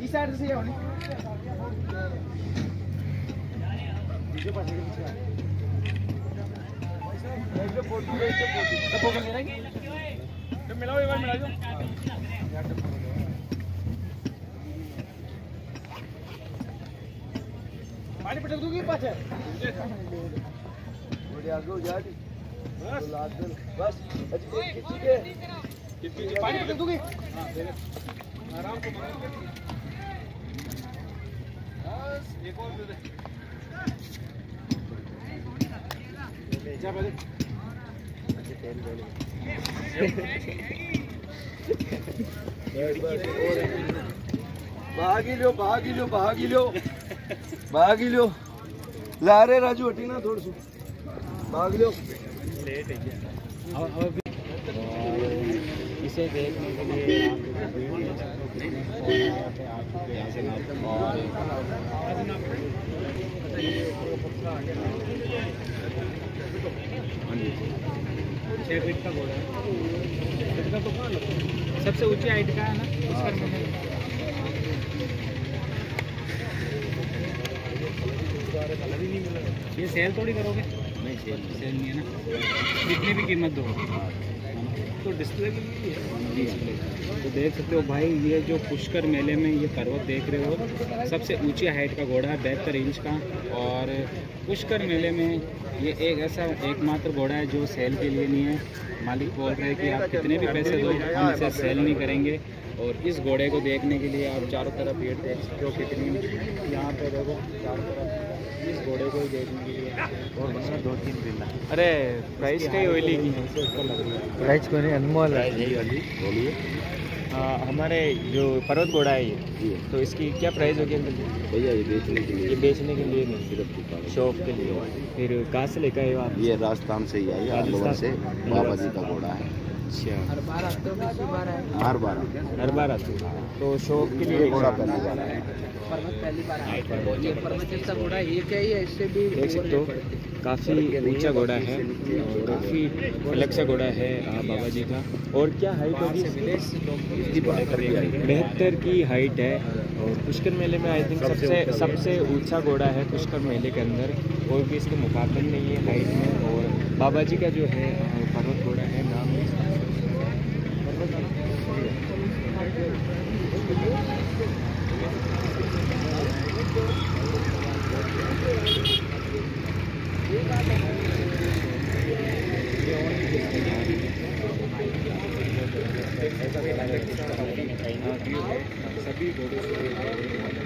इस साइड से होने मिलाओ एक बार मिला दो पानी पटक दूँगी पाछे बस पानी पटक दूँगी आराम बस दे जा पहले भागी लो भागी लो भागी लो भागी लो ला रे राजू हटी ना थोड़ा सो भाग लो इसे देखने के लिए छः फीट का घोड़ा है। सबसे ऊँची हाइट का है ना? उसका ये सेल थोड़ी करोगे? नहीं सेल सेल नहीं है ना? कितनी भी कीमत दो तो डिस्प्ले के लिए ही। तो देख सकते हो भाई, ये जो पुष्कर मेले में ये पर्वत देख रहे हो, सबसे ऊँची हाइट का घोड़ा है बहत्तर इंच का। और पुष्कर मेले में ये एक ऐसा एकमात्र घोड़ा है जो सेल के लिए नहीं है। मालिक बोल रहे हैं कि आप कितने भी पैसे दो, हम इसे सेल नहीं करेंगे। और इस घोड़े को देखने के लिए आप चारों तरफ़ भीड़ देख सकते हो कितनी, यहाँ पे देखो, चारों तरफ़। इस घोड़े को ही देखने के लिए और बस दो तीन दिन अरे प्राइस कई ऑयली की प्राइस को नहीं अनमोल है। बोलिए। हाँ, हमारे जो पर्वत घोड़ा है ये तो इसकी क्या प्राइस होगी अंकल भैया ये बेचने के लिए। ये बेचने के लिए नहीं सिर्फ़ शॉप के लिए। फिर कहाँ से लेकर आए हो आप? ये राजस्थान से ही आई है अलवर से। बाबा जी का घोड़ा है। अच्छा। हर बार हर बार आते हो। तो शॉप के लिए घोड़ा पहली बार आया देख सकते हो काफ़ी ऊँचा घोड़ा है और काफ़ी अलग सा घोड़ा है बाबा जी का। और क्या हाइट होगी? बेहतर की हाइट है। और पुष्कर मेले में आई थिंक सबसे सबसे ऊँचा घोड़ा है पुष्कर मेले के अंदर। कोई भी इसके मुकाबले नहीं है हाइट में। और बाबा जी का जो है पर्वत घोड़ा है नाम है। सभी घोड़े